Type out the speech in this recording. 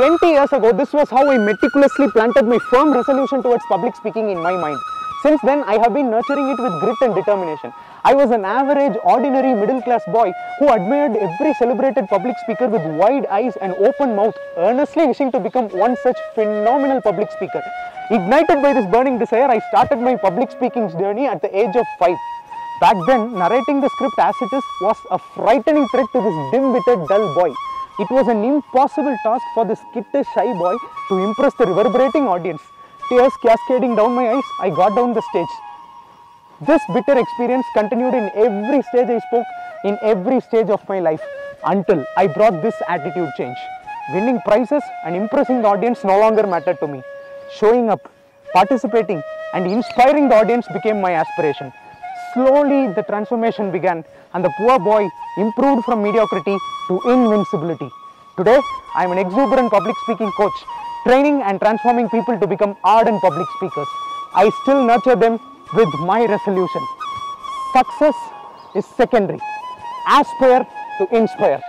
years ago, this was how I meticulously planted my firm resolution towards public speaking in my mind. Since then, I have been nurturing it with grit and determination. I was an average, ordinary, middle class boy who admired every celebrated public speaker with wide eyes and open mouth, earnestly wishing to become one such phenomenal public speaker. Ignited by this burning desire, I started my public speaking journey at the age of 5. Back then, narrating the script as it is was a frightening threat to this dim-witted, dull boy. It was an impossible task for this skittish, shy boy to impress the reverberating audience. Tears cascading down my eyes, I got down the stage. This bitter experience continued in every stage I spoke, in every stage of my life, until I brought this attitude change. Winning prizes and impressing the audience no longer mattered to me. Showing up, participating, and inspiring the audience became my aspiration. Slowly, the transformation began, and the poor boy improved from mediocrity to invincibility. Today, I am an exuberant public speaking coach, training and transforming people to become ardent public speakers. I still nurture them with my resolution. Success is secondary. Aspire to inspire.